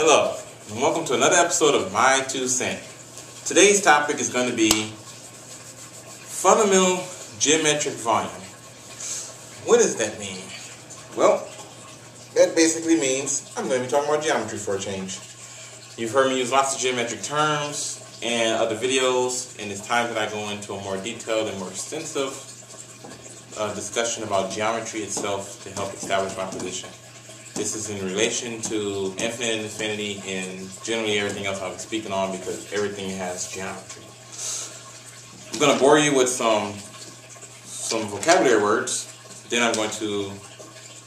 Hello, and welcome to another episode of My Two Cent. Today's topic is going to be fundamental geometric volume. What does that mean? Well, that basically means I'm going to be talking about geometry for a change. You've heard me use lots of geometric terms and other videos, and it's time that I go into a more detailed and more extensive uh, discussion about geometry itself to help establish my position. This is in relation to infinite infinity and generally everything else I'll be speaking on because everything has geometry. I'm going to bore you with some some vocabulary words. Then I'm going to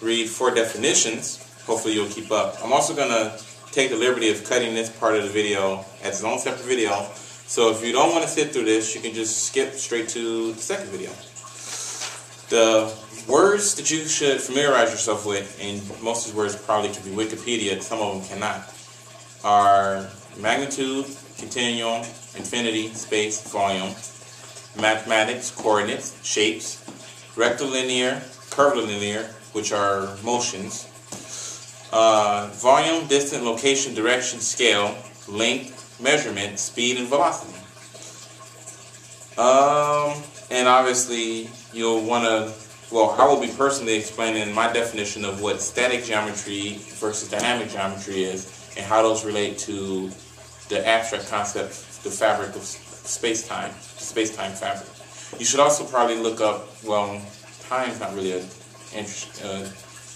read four definitions. Hopefully you'll keep up. I'm also going to take the liberty of cutting this part of the video as its own separate video. So if you don't want to sit through this, you can just skip straight to the second video. The words that you should familiarize yourself with, and most of these words probably can be Wikipedia, some of them cannot, are magnitude, continuum, infinity, space, volume, mathematics, coordinates, shapes, rectilinear, curvilinear, which are motions, uh, volume, distance, location, direction, scale, length, measurement, speed, and velocity. Um, and obviously, you'll want to well, I will be personally explaining my definition of what static geometry versus dynamic geometry is and how those relate to the abstract concept, the fabric of space-time, space-time fabric. You should also probably look up, well, time's not really a interest, uh,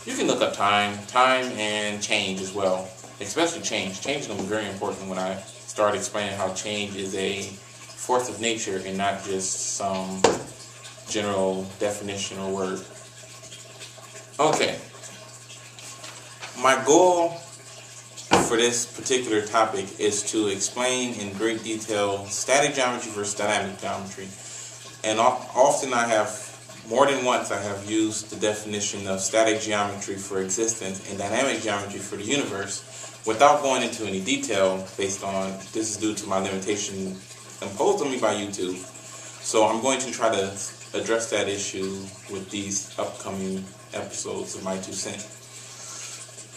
you can look up time, time and change as well, especially change. Change is going to be very important when I start explaining how change is a force of nature and not just some general definition or word. Okay. My goal for this particular topic is to explain in great detail static geometry versus dynamic geometry. And often I have, more than once, I have used the definition of static geometry for existence and dynamic geometry for the universe without going into any detail based on this is due to my limitation imposed on me by YouTube. So I'm going to try to address that issue with these upcoming episodes of My Two Cent.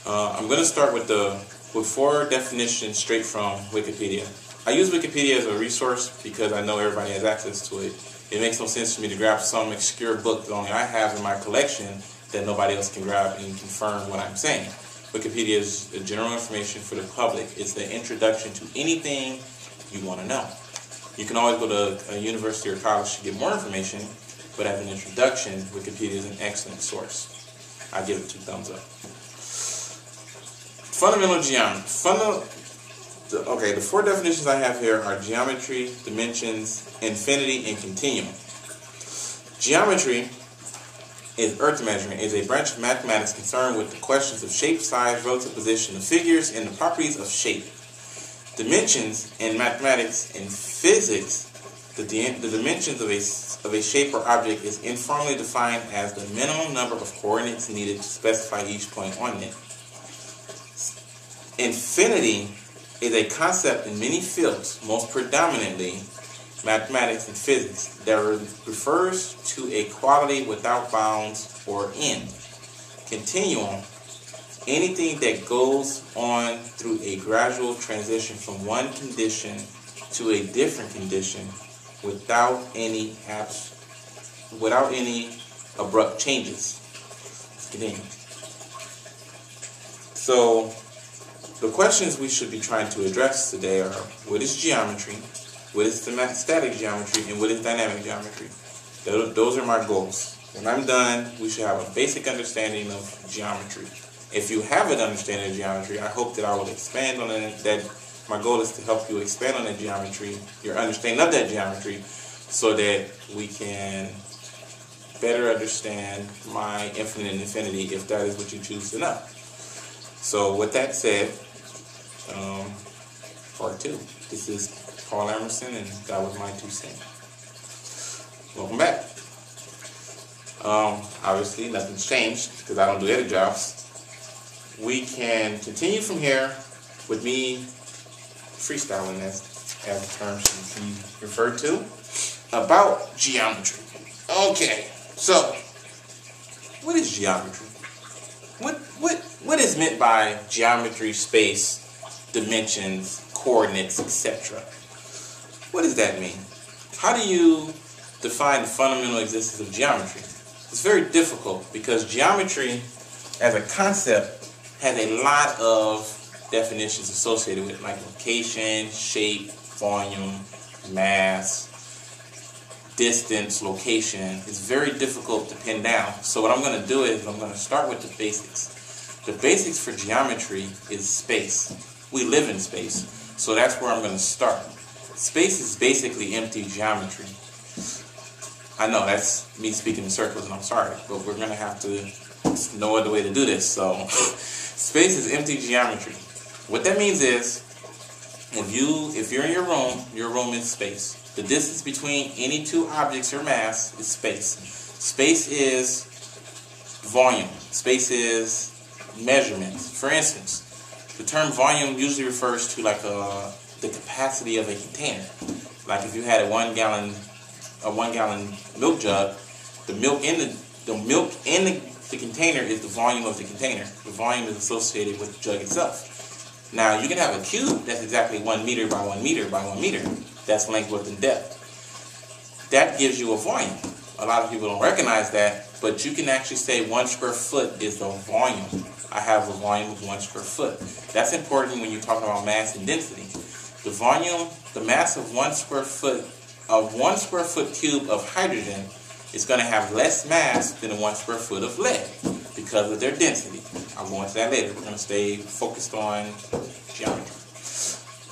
Uh, I'm going to start with the with four definitions straight from Wikipedia. I use Wikipedia as a resource because I know everybody has access to it. It makes no sense for me to grab some obscure book that only I have in my collection that nobody else can grab and confirm what I'm saying. Wikipedia is general information for the public. It's the introduction to anything you want to know. You can always go to a university or college to get more information, but as an introduction, Wikipedia is an excellent source. I give it two thumbs up. Fundamental geometry. Okay, the four definitions I have here are geometry, dimensions, infinity, and continuum. Geometry is earth measuring is a branch of mathematics concerned with the questions of shape, size, relative position of figures, and the properties of shape. Dimensions in mathematics and physics the, the dimensions of a, of a shape or object is informally defined as the minimum number of coordinates needed to specify each point on it. Infinity is a concept in many fields, most predominantly mathematics and physics, that refers to a quality without bounds or end. Continuum, anything that goes on through a gradual transition from one condition to a different condition without any abs- without any abrupt changes. Let's get in. So, the questions we should be trying to address today are: What is geometry? What is static geometry? And what is dynamic geometry? Those are my goals. When I'm done, we should have a basic understanding of geometry. If you have an understanding of geometry, I hope that I will expand on it, that my goal is to help you expand on that geometry, your understanding of that geometry, so that we can better understand my infinite and infinity if that is what you choose to know. So, with that said, um, part two. This is Paul Emerson, and that was my two cents. Welcome back. Um, obviously, nothing's changed because I don't do edit jobs. We can continue from here with me freestyling as, as the term should referred to, about geometry. Okay, so what is geometry? What what what is meant by geometry, space, dimensions, coordinates, etc. What does that mean? How do you define the fundamental existence of geometry? It's very difficult because geometry as a concept has a lot of definitions associated with it, like location, shape, volume, mass, distance, location. It's very difficult to pin down. So what I'm going to do is I'm going to start with the basics. The basics for geometry is space. We live in space. So that's where I'm going to start. Space is basically empty geometry. I know that's me speaking in circles, and I'm sorry, but we're going to have to no other way to do this. So, space is empty geometry. What that means is, if you if you're in your room, your room is space. The distance between any two objects or mass is space. Space is volume. Space is measurements. For instance, the term volume usually refers to like a, uh, the capacity of a container. Like if you had a one gallon a one gallon milk jug, the milk in the the milk in the, the container is the volume of the container. The volume is associated with the jug itself. Now you can have a cube that's exactly one meter by one meter by one meter. That's length, width, and depth. That gives you a volume. A lot of people don't recognize that, but you can actually say one square foot is the volume. I have a volume of one square foot. That's important when you're talking about mass and density. The volume, the mass of one square foot of one square foot cube of hydrogen is going to have less mass than one square foot of lead because of their density. I'll go into that later. We're going to stay focused on geometry.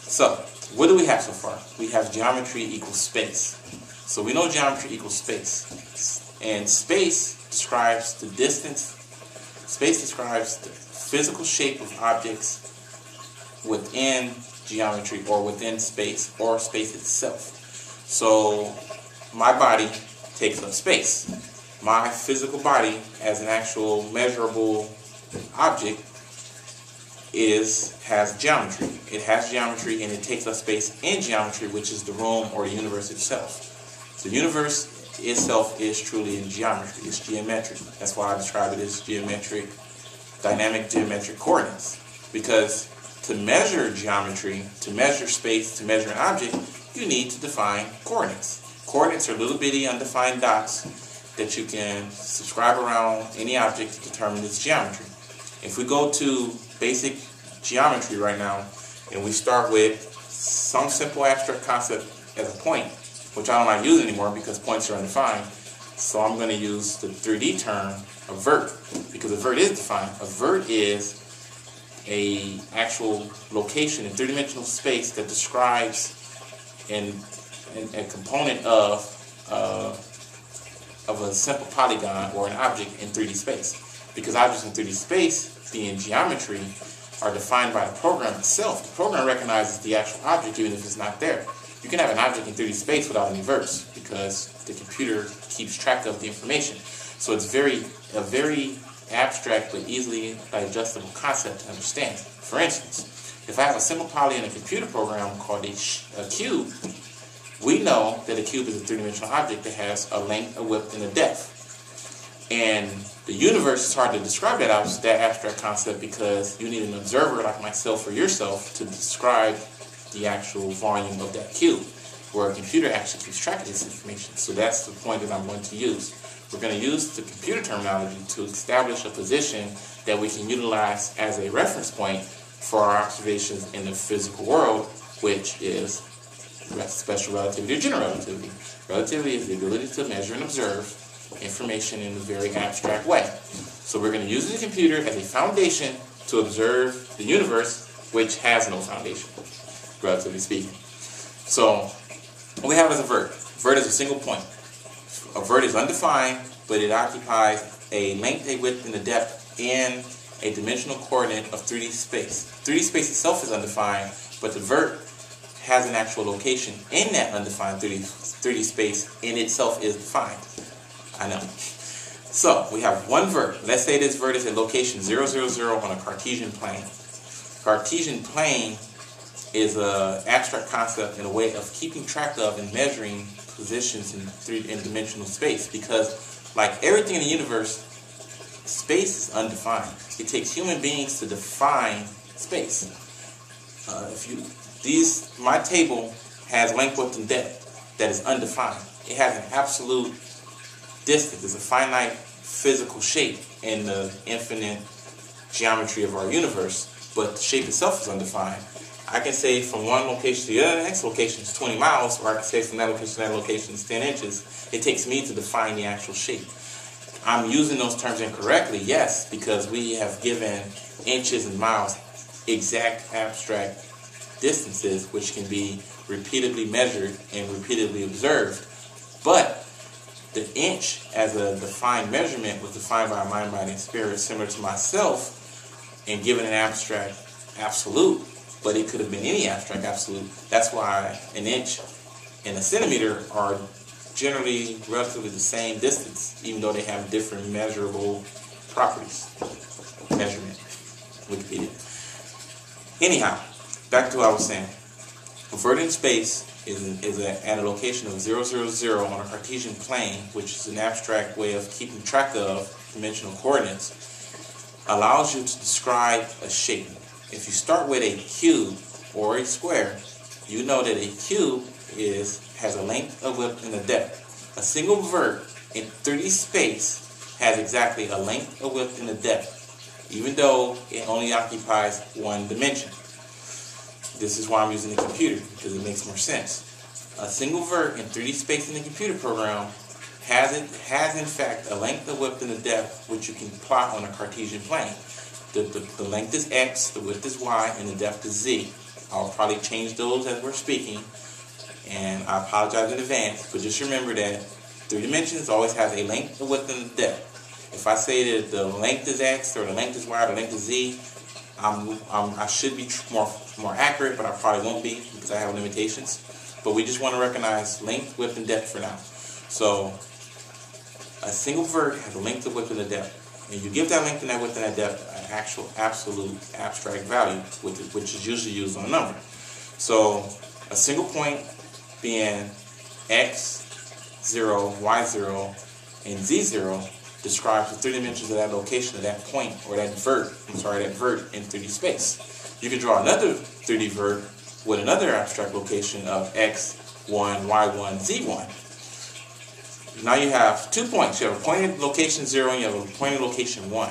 So, what do we have so far? We have geometry equals space. So we know geometry equals space. And space describes the distance, space describes the physical shape of objects within geometry or within space or space itself. So my body takes up space. My physical body as an actual measurable object is has geometry. It has geometry and it takes up space in geometry, which is the room or the universe itself. The universe itself is truly in geometry. It's geometric. That's why I describe it as geometric, dynamic geometric coordinates. Because to measure geometry, to measure space, to measure an object, you need to define coordinates. Coordinates are little bitty undefined dots that you can subscribe around any object to determine its geometry. If we go to basic geometry right now and we start with some simple abstract concept as a point, which I don't like using anymore because points are undefined, so I'm going to use the 3D term, a vert, because a vert is defined. A vert is a actual location in three-dimensional space that describes and, a component of uh, of a simple polygon or an object in 3D space. Because objects in 3D space, being geometry, are defined by the program itself. The program recognizes the actual object even if it's not there. You can have an object in 3D space without any verts because the computer keeps track of the information. So it's very a very abstract but easily digestible concept to understand. For instance, if I have a simple poly in a computer program called a, a cube, we know that a cube is a three-dimensional object that has a length, a width, and a depth. And the universe is hard to describe that, that abstract concept because you need an observer like myself or yourself to describe the actual volume of that cube, where a computer actually keeps track of this information. So that's the point that I'm going to use. We're going to use the computer terminology to establish a position that we can utilize as a reference point for our observations in the physical world, which is special relativity or general relativity. Relativity is the ability to measure and observe information in a very abstract way. So we're going to use the computer as a foundation to observe the universe, which has no foundation, relatively speaking. So what we have is a vert. Vert is a single point. A vert is undefined, but it occupies a length, a width, and a depth in a dimensional coordinate of 3D space. 3D space itself is undefined, but the vert has an actual location in that undefined 3D, 3D space in itself is defined. I know. So we have one vert. Let's say this vert is at location 0, 0, 0 on a Cartesian plane. Cartesian plane is an abstract concept and a way of keeping track of and measuring positions in three in dimensional space because like everything in the universe space is undefined. It takes human beings to define space. Uh, if you these my table has length, width, and depth that is undefined. It has an absolute distance. It's a finite physical shape in the infinite geometry of our universe, but the shape itself is undefined. I can say from one location to the other, next location is 20 miles, or I can say from that location to that location is 10 inches. It takes me to define the actual shape. I'm using those terms incorrectly, yes, because we have given inches and miles exact abstract distances which can be repeatedly measured and repeatedly observed. But the inch as a defined measurement was defined by a mind, body, and spirit similar to myself and given an abstract absolute, but it could have been any abstract absolute. That's why an inch and a centimeter are generally relatively the same distance, even though they have different measurable properties. Measurement. Wikipedia. Anyhow, back to what I was saying. Converting space is, is a, at a location of 0, 0, 0 on a Cartesian plane, which is an abstract way of keeping track of dimensional coordinates, allows you to describe a shape. If you start with a cube or a square, you know that a cube is has a length, a width, and a depth. A single vert in 3D space has exactly a length, a width, and a depth, even though it only occupies one dimension. This is why I'm using the computer, because it makes more sense. A single vert in 3D space in the computer program has, it, has in fact a length, a width, and a depth, which you can plot on a Cartesian plane. The, the, the length is x, the width is y, and the depth is z. I'll probably change those as we're speaking, and I apologize in advance, but just remember that three dimensions always has a length, a width, and a depth. If I say that the length is x, or the length is y, or the length is z, I'm, I'm, i should be more more accurate, but I probably won't be because I have limitations. But we just want to recognize length, width, and depth for now. So a single vert has a length, a width, and a depth. And you give that length and that width and that depth an actual absolute abstract value, which is, which is usually used on a number. So a single point being x, 0, y, 0, and z, 0 describes the three dimensions of that location of that point or that vert, I'm sorry, that vert in 3D space. You can draw another 3D vert with another abstract location of x1, y1, z1. Now you have two points. You have a point location 0 and you have a point location 1.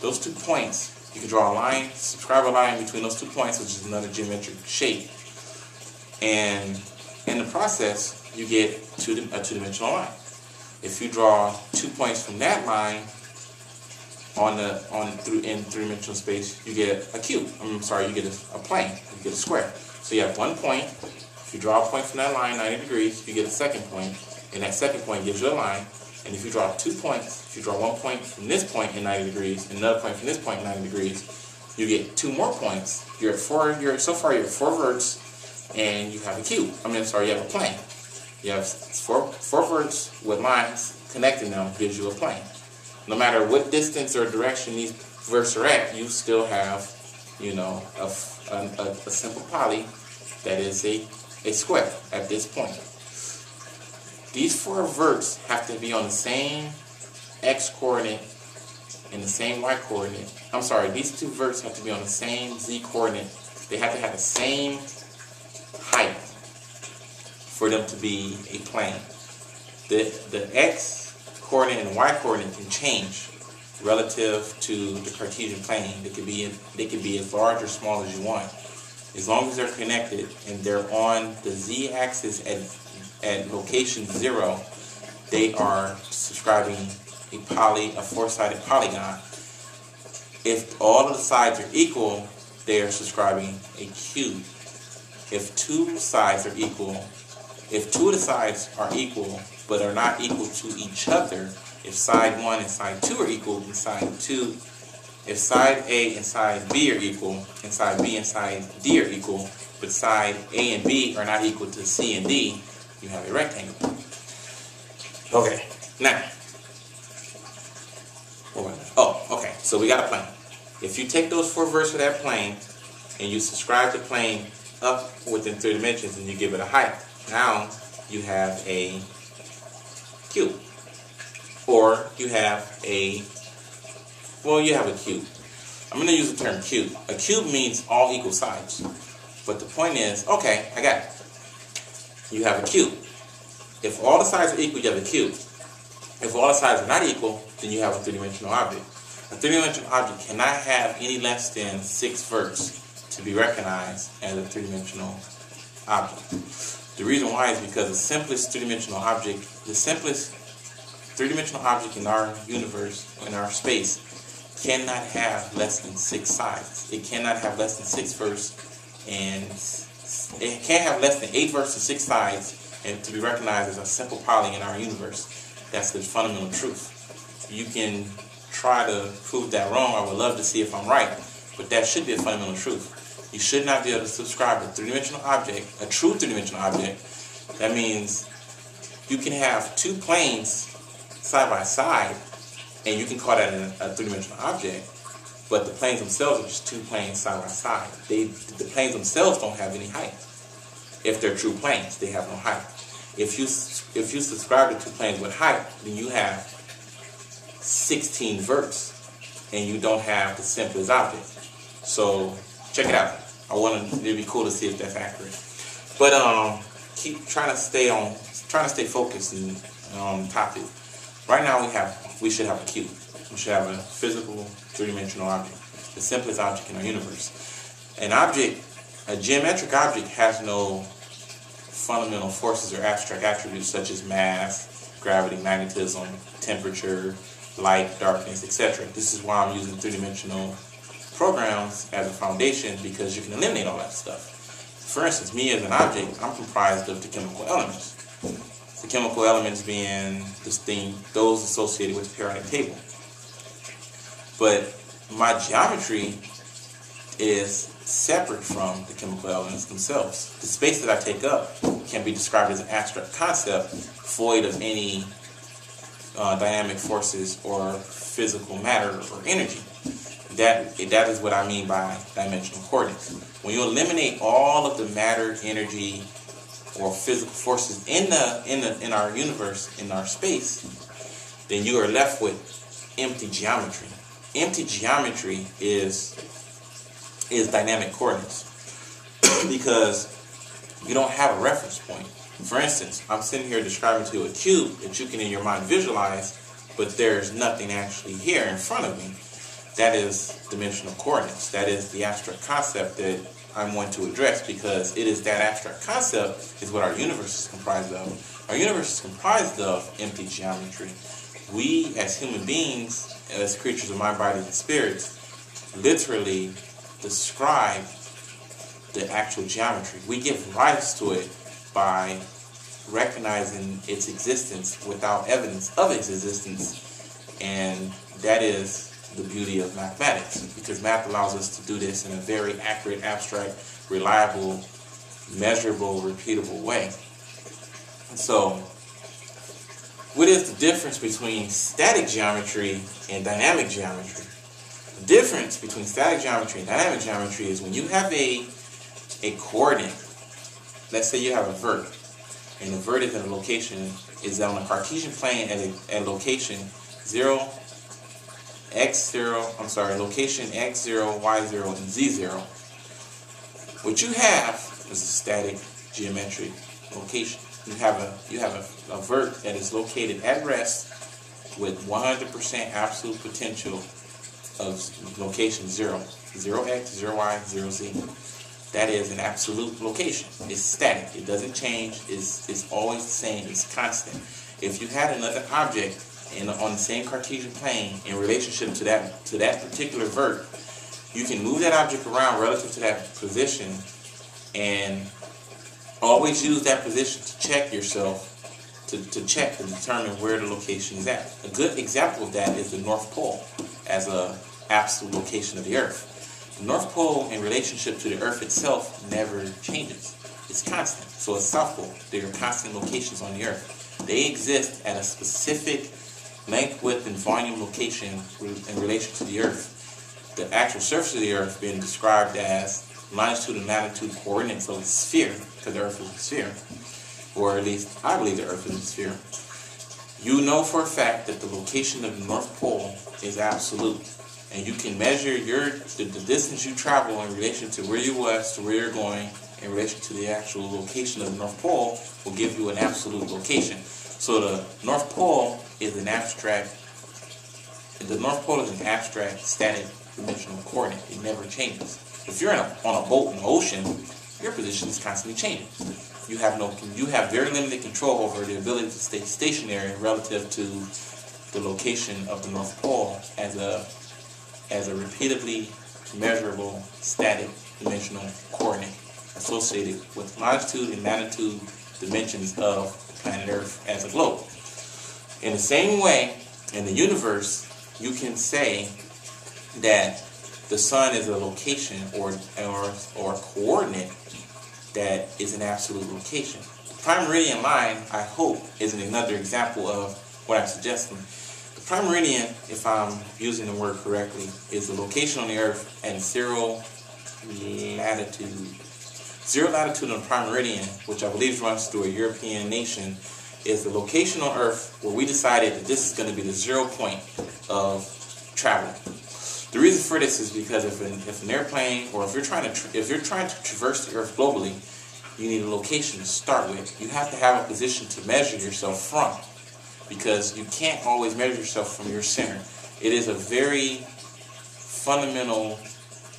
Those two points, you can draw a line, subscribe a line between those two points, which is another geometric shape. And in the process, you get two, a two-dimensional line. If you draw two points from that line on the on through in three-dimensional space, you get a cube. I'm sorry, you get a, a plane. You get a square. So you have one point. If you draw a point from that line 90 degrees, you get a second point, and that second point gives you a line. And if you draw two points, if you draw one point from this point in 90 degrees, and another point from this point in 90 degrees, you get two more points. You're at four. You're so far you're at four verts, and you have a cube. I mean, I'm sorry, you have a plane. You have four, four verts with lines connecting them gives you a plane. No matter what distance or direction these verts are at, you still have, you know, a, a, a simple poly that is a, a square at this point. These four verts have to be on the same x coordinate and the same y coordinate. I'm sorry, these two verts have to be on the same z coordinate. They have to have the same height for them to be a plane. The, the x coordinate and y coordinate can change relative to the Cartesian plane. They could be they could be as large or small as you want. As long as they're connected and they're on the z-axis at, at location zero, they are subscribing a poly, a four-sided polygon. If all of the sides are equal, they are subscribing a cube. If two sides are equal, if two of the sides are equal but are not equal to each other, if side 1 and side 2 are equal, and side 2, if side A and side B are equal, and side B and side D are equal, but side A and B are not equal to C and D, you have a rectangle. Okay, now, oh, okay, so we got a plane. If you take those four verts of that plane, and you subscribe the plane up within three dimensions, and you give it a height, now you have a cube. Or you have a, well, you have a cube. I'm going to use the term cube. A cube means all equal sides. But the point is, okay, I got it. You have a cube. If all the sides are equal, you have a cube. If all the sides are not equal, then you have a three-dimensional object. A three-dimensional object cannot have any less than six verts to be recognized as a three-dimensional object. The reason why is because the simplest three-dimensional object, the simplest three-dimensional object in our universe, in our space, cannot have less than six sides. It cannot have less than six verts, and it can't have less than eight verts and six sides, and to be recognized as a simple poly in our universe. That's the fundamental truth. You can try to prove that wrong. I would love to see if I'm right, but that should be a fundamental truth. You should not be able to subscribe to a three-dimensional object, a true three-dimensional object. That means you can have two planes side by side, and you can call that a, a three-dimensional object. But the planes themselves are just two planes side by side. They, the planes themselves don't have any height. If they're true planes, they have no height. If you if you subscribe to two planes with height, then you have 16 verts, and you don't have the simplest object. So check it out. I want to. It'd be cool to see if that's accurate. But um, keep trying to stay on, trying to stay focused and um topic. Right now we have we should have a cube. We should have a physical three-dimensional object, the simplest object in our universe. An object, a geometric object, has no fundamental forces or abstract attributes such as mass, gravity, magnetism, temperature, light, darkness, etc. This is why I'm using three-dimensional programs as a foundation because you can eliminate all that stuff. For instance, me as an object, I'm comprised of the chemical elements. The chemical elements being this thing, those associated with the periodic table. But my geometry is separate from the chemical elements themselves. The space that I take up can be described as an abstract concept void of any uh, dynamic forces or physical matter or energy. That, that is what I mean by dimensional coordinates. When you eliminate all of the matter, energy, or physical forces in the in the in our universe, in our space, then you are left with empty geometry. Empty geometry is is dynamic coordinates because you don't have a reference point. For instance, I'm sitting here describing to you a cube that you can in your mind visualize, but there's nothing actually here in front of me. That is dimensional coordinates. That is the abstract concept that I'm going to address because it is that abstract concept is what our universe is comprised of. Our universe is comprised of empty geometry. We, as human beings, as creatures of mind, body, and spirits, literally describe the actual geometry. We give rise to it by recognizing its existence without evidence of its existence. And that is the beauty of mathematics because math allows us to do this in a very accurate, abstract, reliable, measurable, repeatable way. And So, what is the difference between static geometry and dynamic geometry? The difference between static geometry and dynamic geometry is when you have a a coordinate, let's say you have a vert, and the vert is in a location, is on a Cartesian plane at a, at a location 0, x0, I'm sorry, location x0, y0, and z0. What you have is a static geometric location. You have a you have a, a vert that is located at rest with 100% absolute potential of location 0. 0x, 0y, 0z. That is an absolute location. It's static. It doesn't change. It's, it's always the same. It's constant. If you had another object in, on the same Cartesian plane in relationship to that to that particular vert, you can move that object around relative to that position and always use that position to check yourself to, to check to determine where the location is at. A good example of that is the North Pole as a absolute location of the Earth. The North Pole in relationship to the Earth itself never changes. It's constant. So it's South Pole. They are constant locations on the Earth. They exist at a specific length, width, and volume location in relation to the Earth. The actual surface of the Earth being described as longitude and latitude coordinates of a sphere, because the Earth is a sphere, or at least I believe the Earth is a sphere. You know for a fact that the location of the North Pole is absolute, and you can measure your the, the distance you travel in relation to where you was to where you're going in relation to the actual location of the North Pole will give you an absolute location. So the North Pole is an abstract. The North Pole is an abstract static dimensional coordinate. It never changes. If you're a, on a boat in the ocean, your position is constantly changing. You have no, you have very limited control over the ability to stay stationary relative to the location of the North Pole as a as a repeatedly measurable static dimensional coordinate associated with longitude and latitude dimensions of planet Earth as a globe. In the same way, in the universe, you can say that the sun is a location or or or coordinate that is an absolute location. The prime meridian line, I hope, is another example of what I'm suggesting. The prime meridian, if I'm using the word correctly, is the location on the Earth at zero latitude. Zero latitude on the prime meridian, which I believe runs through a European nation, is the location on Earth where we decided that this is going to be the zero point of travel. The reason for this is because if an, if an airplane or if you're trying to if you're trying to traverse the Earth globally, you need a location to start with. You have to have a position to measure yourself from, because you can't always measure yourself from your center. It is a very fundamental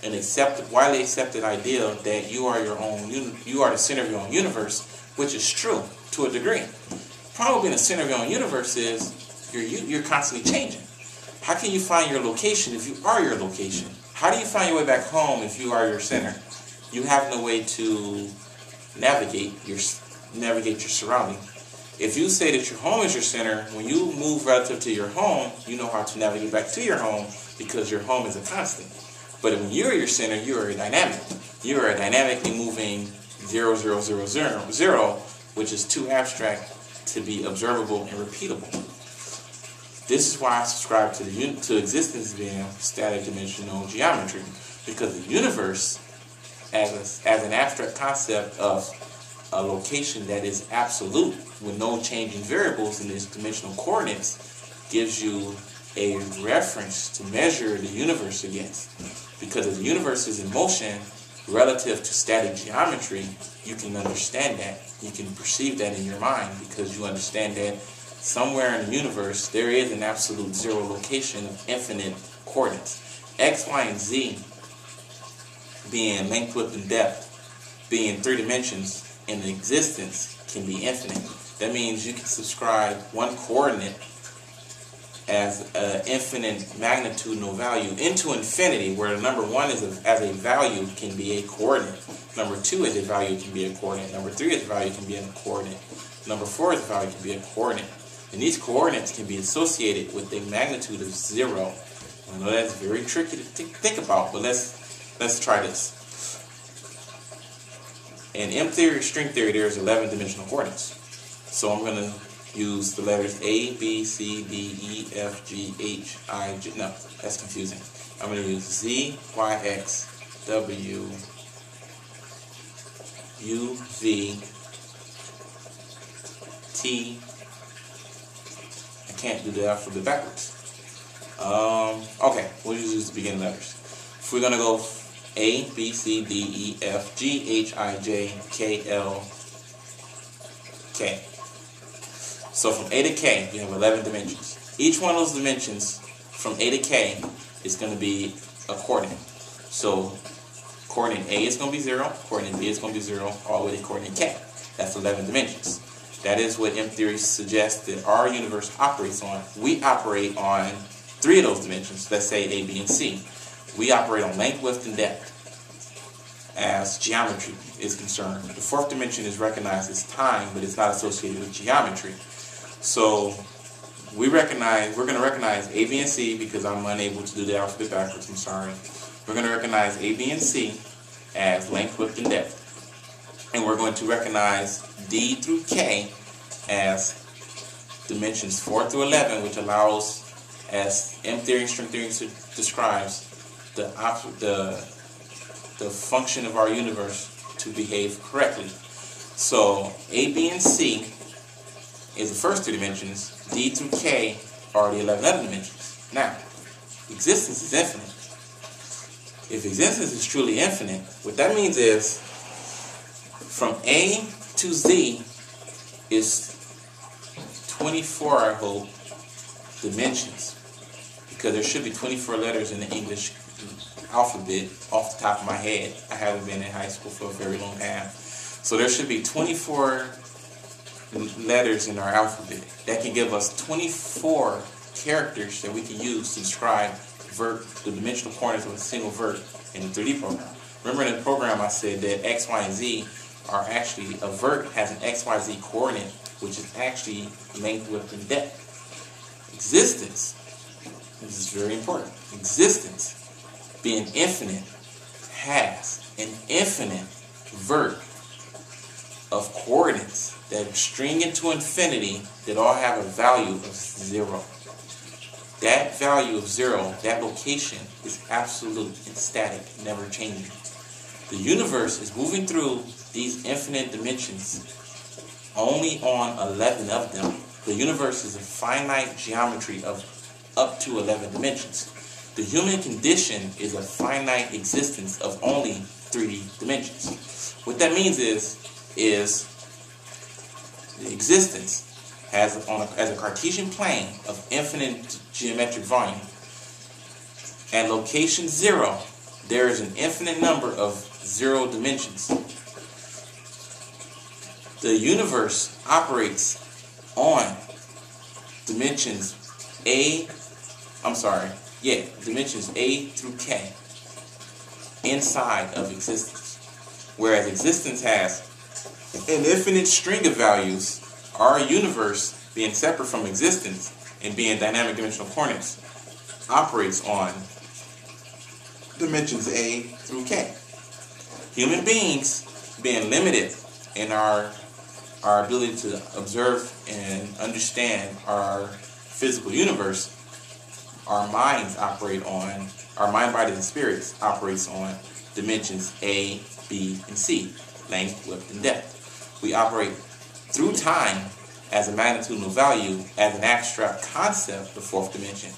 and accepted, widely accepted idea that you are your own you are the center of your own universe, which is true to a degree. Probably the center of your own universe is you're you're constantly changing. How can you find your location if you are your location? How do you find your way back home if you are your center? You have no way to navigate your navigate your surrounding. If you say that your home is your center, when you move relative to your home, you know how to navigate back to your home because your home is a constant. But when you're your center, you are a dynamic. You are a dynamically moving zero zero zero zero zero, which is too abstract to be observable and repeatable. This is why I subscribe to the to existence being static dimensional geometry because the universe, as a, as an abstract concept of a location that is absolute with no changing variables in its dimensional coordinates, gives you a reference to measure the universe against. Because if the universe is in motion relative to static geometry, you can understand that. You can perceive that in your mind because you understand that somewhere in the universe, there is an absolute zero location of infinite coordinates. X, Y, and Z being length, width, and depth, being three dimensions in existence, can be infinite. That means you can subscribe one coordinate as an infinite magnitudinal value into infinity, where number one is a, as a value can be a coordinate. Number two is a value can be a coordinate. Number three is a value can be a coordinate. Number four is a value can be a coordinate. And these coordinates can be associated with a magnitude of zero. I know that's very tricky to think about, but let's let's try this. In M theory, string theory, there's 11 dimensional coordinates. So I'm going to use the letters A, B, C, D, E, F, G, H, I, J. No, that's confusing. I'm going to use Z, Y, X, W, U, V, T. I can't do the alphabet backwards. Um, okay, we'll just use the beginning letters. If we're gonna go A, B, C, D, E, F, G, H, I, J, K, L, K. So from A to K, you have 11 dimensions. Each one of those dimensions from A to K is going to be a coordinate. So coordinate A is going to be 0, coordinate B is going to be 0, all the way to coordinate K. That's 11 dimensions. That is what M theory suggests that our universe operates on. We operate on three of those dimensions, let's say A, B, and C. We operate on length, width, and depth as geometry is concerned. The fourth dimension is recognized as time, but it's not associated with geometry. So we recognize, we're going to recognize A, B, and C because I'm unable to do the alphabet backwards, I'm sorry. We're going to recognize A, B, and C as length, width, and depth. And we're going to recognize D through K as dimensions 4 through 11, which allows, as M theory and string theory describes, the, the, the function of our universe to behave correctly. So A, B, and C is the first two dimensions. D through K are the 11 other dimensions. Now, existence is infinite. If existence is truly infinite, what that means is from A to Z is 24, I hope, dimensions. Because there should be 24 letters in the English alphabet off the top of my head. I haven't been in high school for a very long time. So there should be 24 letters in our alphabet. That can give us 24 characters that we can use to describe vert, the dimensional coordinates of a single vert in the 3D program. Remember in the program I said that x, y, and z are actually, a vert has an x, y, z coordinate, which is actually length, width, and depth. Existence, this is very important, existence, being infinite, has an infinite vert of coordinates that string into infinity that all have a value of zero. That value of zero, that location, is absolute and static, never changing. The universe is moving through these infinite dimensions only on 11 of them. The universe is a finite geometry of up to 11 dimensions. The human condition is a finite existence of only 3D dimensions. What that means is, is existence has on a, as a Cartesian plane of infinite geometric volume. At location zero, there is an infinite number of zero dimensions. The universe operates on dimensions A, I'm sorry, yeah, dimensions A through K inside of existence. Whereas existence has an infinite string of values, our universe being separate from existence and being dynamic dimensional coordinates operates on dimensions A through K. Human beings being limited in our our ability to observe and understand our physical universe, our minds operate on, our mind, body, and spirits operates on dimensions A, B, and C, length, width, and depth. We operate through time as a magnitudinal value as an abstract concept, the fourth dimension.